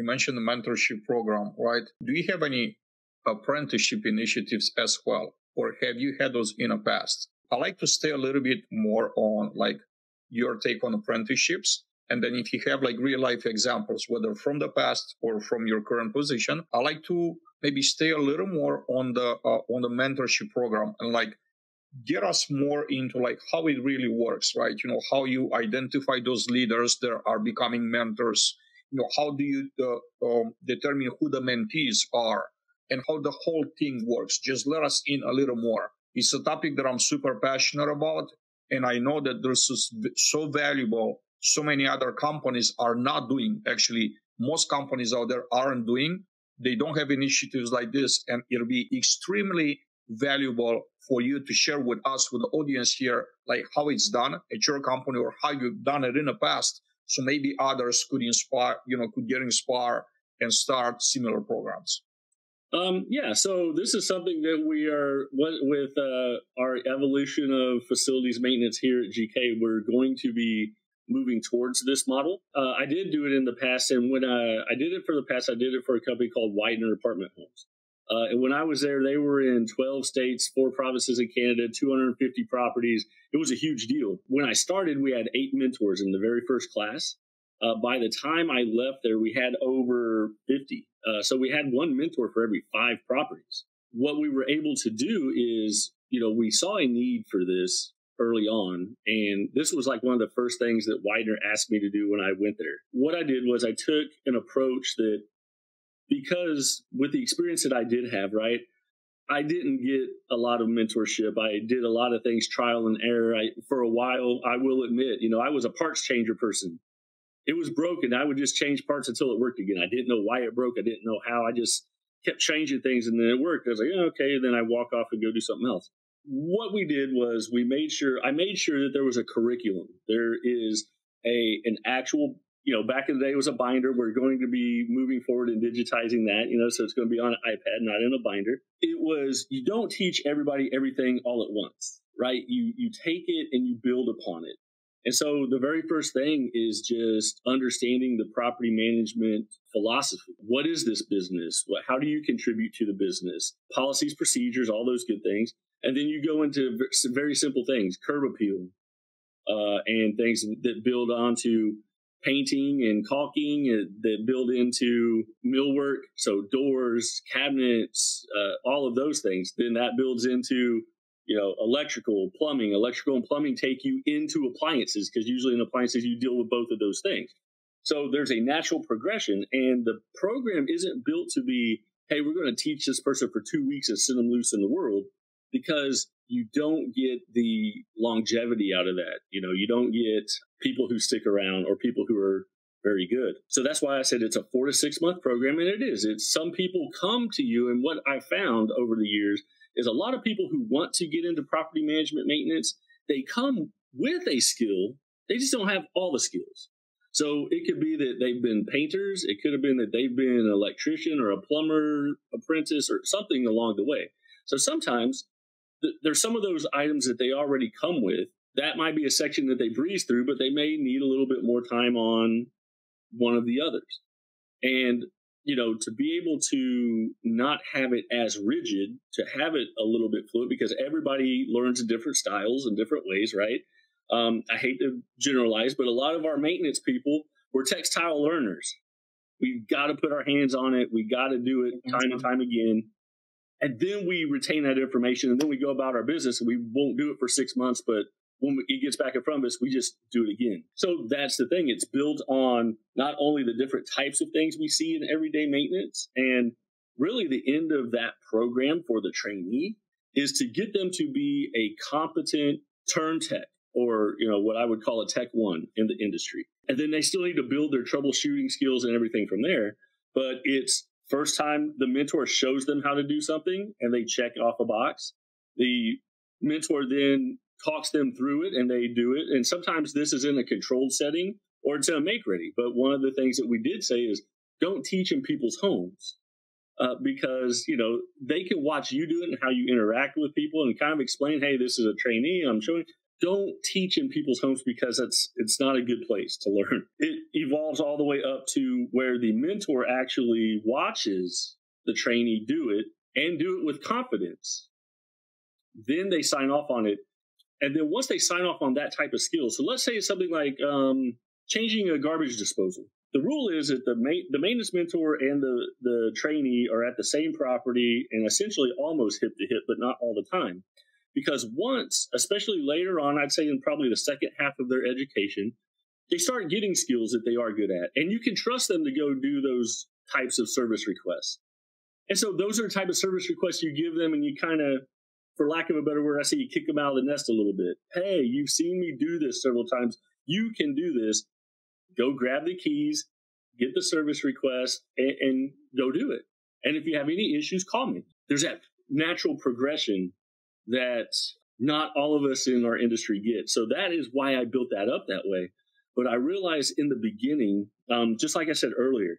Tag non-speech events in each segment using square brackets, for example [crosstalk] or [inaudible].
you mentioned the mentorship program, right? Do you have any apprenticeship initiatives as well? Or have you had those in the past? I like to stay a little bit more on like your take on apprenticeships. And then if you have like real life examples, whether from the past or from your current position, I like to maybe stay a little more on the uh, on the mentorship program and like get us more into like how it really works, right? You know, how you identify those leaders that are becoming mentors. You know, how do you uh, um, determine who the mentees are and how the whole thing works? Just let us in a little more. It's a topic that I'm super passionate about. And I know that this is so valuable. So many other companies are not doing. Actually, most companies out there aren't doing. They don't have initiatives like this. And it'll be extremely valuable for you to share with us, with the audience here, like how it's done at your company or how you've done it in the past. So maybe others could inspire, you know, could get inspired and start similar programs. Um, yeah, so this is something that we are with uh, our evolution of facilities maintenance here at GK. We're going to be moving towards this model. Uh, I did do it in the past, and when I, I did it for the past, I did it for a company called Weidner Apartment Homes. Uh, and when I was there, they were in 12 states, four provinces in Canada, 250 properties. It was a huge deal. When I started, we had eight mentors in the very first class. Uh, by the time I left there, we had over 50. Uh, so we had one mentor for every five properties. What we were able to do is, you know, we saw a need for this early on. And this was like one of the first things that Weidner asked me to do when I went there. What I did was I took an approach that because with the experience that I did have, right, I didn't get a lot of mentorship. I did a lot of things trial and error. I, for a while, I will admit, you know, I was a parts changer person. It was broken. I would just change parts until it worked again. I didn't know why it broke. I didn't know how. I just kept changing things and then it worked. I was like, okay. And then I walk off and go do something else. What we did was we made sure, I made sure that there was a curriculum. There is a, an actual you know, back in the day it was a binder. We're going to be moving forward and digitizing that, you know, so it's going to be on an iPad, not in a binder. It was you don't teach everybody everything all at once, right? You you take it and you build upon it. And so the very first thing is just understanding the property management philosophy. What is this business? How do you contribute to the business? Policies, procedures, all those good things. And then you go into very simple things, curb appeal, uh, and things that build onto painting and caulking that build into millwork. So doors, cabinets, uh, all of those things. Then that builds into, you know, electrical, plumbing. Electrical and plumbing take you into appliances because usually in appliances you deal with both of those things. So there's a natural progression and the program isn't built to be, hey, we're going to teach this person for two weeks and send them loose in the world because you don't get the longevity out of that. You know, you don't get people who stick around or people who are very good. So that's why I said it's a four to six month program, and it is. It's some people come to you, and what I found over the years is a lot of people who want to get into property management maintenance, they come with a skill, they just don't have all the skills. So it could be that they've been painters, it could have been that they've been an electrician or a plumber apprentice or something along the way. So sometimes th- there's some of those items that they already come with. That might be a section that they breeze through, but they may need a little bit more time on one of the others. And, you know, to be able to not have it as rigid, to have it a little bit fluid, because everybody learns in different styles and different ways, right? Um, I hate to generalize, but a lot of our maintenance people were textile learners. We've got to put our hands on it. We got to do it time and time again and then we retain that information and then we go about our business and we won't do it for six months but when it gets back in front of us we just do it again. So that's the thing. It's built on not only the different types of things we see in everyday maintenance and really the end of that program for the trainee is to get them to be a competent turn tech or you know what i would call a tech one in the industry. And then they still need to build their troubleshooting skills and everything from there but it's First time the mentor shows them how to do something and they check off a box. The mentor then talks them through it and they do it. And sometimes this is in a controlled setting or it's in a make ready. But one of the things that we did say is don't teach in people's homes. Uh, because you know they can watch you do it and how you interact with people and kind of explain, hey, this is a trainee. I'm showing. don't teach in people's homes because it's it's not a good place to learn. [laughs] It evolves all the way up to where the mentor actually watches the trainee do it and do it with confidence. Then they sign off on it. And then once they sign off on that type of skill, so let's say it's something like um, changing a garbage disposal. The rule is that the ma- the maintenance mentor and the the trainee are at the same property and essentially almost hip to hip, but not all the time because once, especially later on, I'd say in probably the second half of their education, they start getting skills that they are good at. And you can trust them to go do those types of service requests. And so those are the type of service requests you give them and you kind of, for lack of a better word, I say you kick them out of the nest a little bit. Hey, you've seen me do this several times. You can do this. Go grab the keys, get the service request, and, and go do it. And if you have any issues, call me. There's that natural progression that not all of us in our industry get. So that is why I built that up that way. But I realized in the beginning, um, just like I said earlier,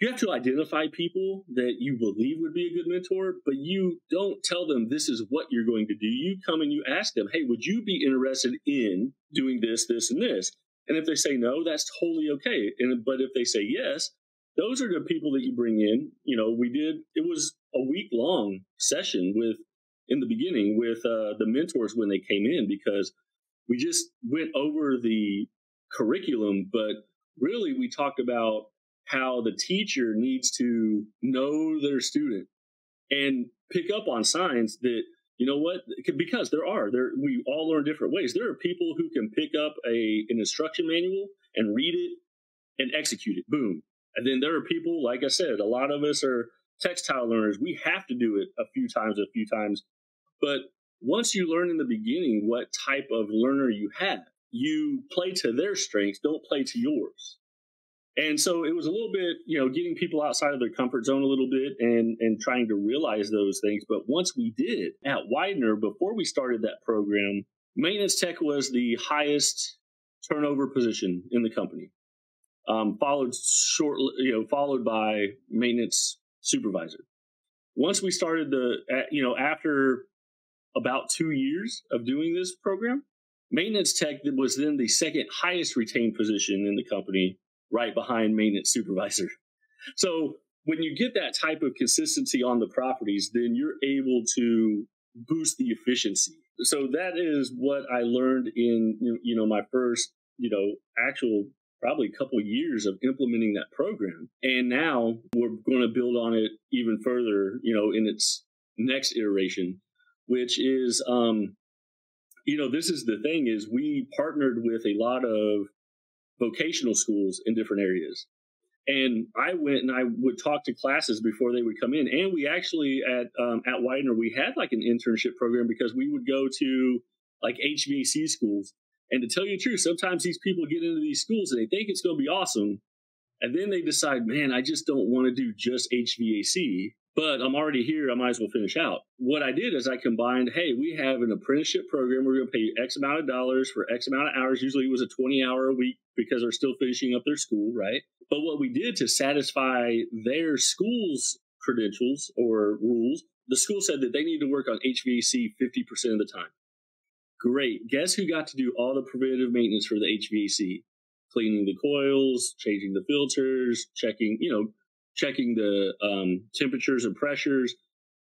you have to identify people that you believe would be a good mentor, but you don't tell them this is what you're going to do. You come and you ask them, hey, would you be interested in doing this, this, and this? And if they say no, that's totally okay. And but if they say yes, those are the people that you bring in. You know, we did it was a week long session with in the beginning with uh, the mentors when they came in because we just went over the curriculum, but really we talked about how the teacher needs to know their student and pick up on signs that you know what because there are there we all learn different ways. There are people who can pick up a an instruction manual and read it and execute it boom. And then there are people like i said a lot of us are textile learners. We have to do it a few times a few times. But once you learn in the beginning what type of learner you have, you play to their strengths, don't play to yours. And so it was a little bit, you know, getting people outside of their comfort zone a little bit and and trying to realize those things. But once we did at Weidner, before we started that program, maintenance tech was the highest turnover position in the company. Um, followed short, you know, followed by maintenance supervisor. Once we started the, you know, after about two years of doing this program. Maintenance tech was then the second highest retained position in the company, right behind maintenance supervisor. [laughs] So when you get that type of consistency on the properties, then you're able to boost the efficiency. So that is what I learned in you know my first you know actual probably couple of years of implementing that program. And now we're going to build on it even further, you know, in its next iteration which is, um, you know, this is the thing is we partnered with a lot of vocational schools in different areas. And I went and I would talk to classes before they would come in. And we actually at um, at Weidner we had like an internship program because we would go to like HVAC schools. And to tell you the truth, sometimes these people get into these schools and they think it's going to be awesome, and then they decide, man, I just don't want to do just HVAC but I'm already here. I might as well finish out. What I did is I combined, hey, we have an apprenticeship program. We're going to pay you X amount of dollars for X amount of hours. Usually it was a 20 hour a week because they're still finishing up their school, right? But what we did to satisfy their school's credentials or rules, the school said that they need to work on HVAC 50% of the time. Great. Guess who got to do all the preventative maintenance for the HVAC? Cleaning the coils, changing the filters, checking, you know, checking the um, temperatures and pressures.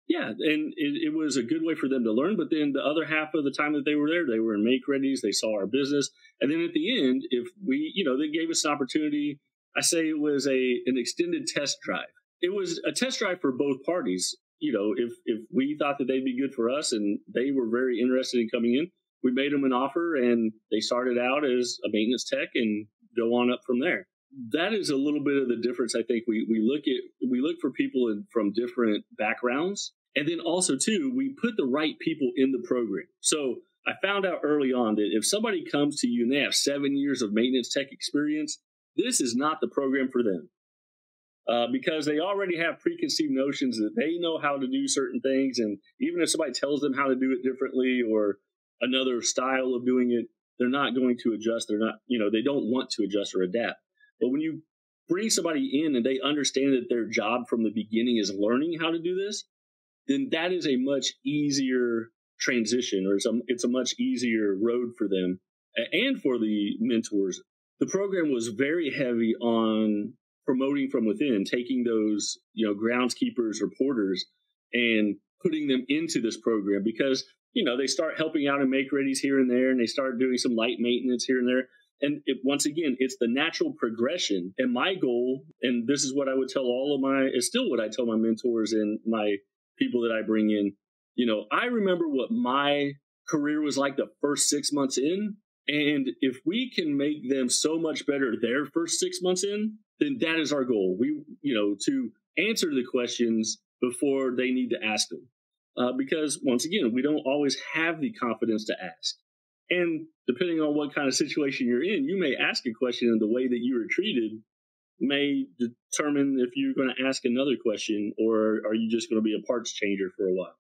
Yeah, and it, it, was a good way for them to learn. But then the other half of the time that they were there, they were in make readies. They saw our business, and then at the end, if we, you know, they gave us an opportunity. I say it was a an extended test drive. It was a test drive for both parties. You know, if if we thought that they'd be good for us, and they were very interested in coming in, we made them an offer, and they started out as a maintenance tech and go on up from there that is a little bit of the difference. I think we we look at we look for people in, from different backgrounds, and then also too we put the right people in the program. So I found out early on that if somebody comes to you and they have seven years of maintenance tech experience, this is not the program for them. Uh, because they already have preconceived notions that they know how to do certain things. And even if somebody tells them how to do it differently or another style of doing it, they're not going to adjust. They're not, you know, they don't want to adjust or adapt. But when you bring somebody in and they understand that their job from the beginning is learning how to do this, then that is a much easier transition, or it's a, it's a much easier road for them and for the mentors. The program was very heavy on promoting from within, taking those, you know, groundskeepers or porters and putting them into this program because, you know, they start helping out in make readies here and there and they start doing some light maintenance here and there. And it, once again, it's the natural progression. And my goal, and this is what I would tell all of my, is still what I tell my mentors and my people that I bring in. You know, I remember what my career was like the first six months in. And if we can make them so much better their first six months in, then that is our goal. We, you know, to answer the questions before they need to ask them. Uh, because once again, we don't always have the confidence to ask. And depending on what kind of situation you're in, you may ask a question and the way that you were treated may determine if you're going to ask another question or are you just going to be a parts changer for a while.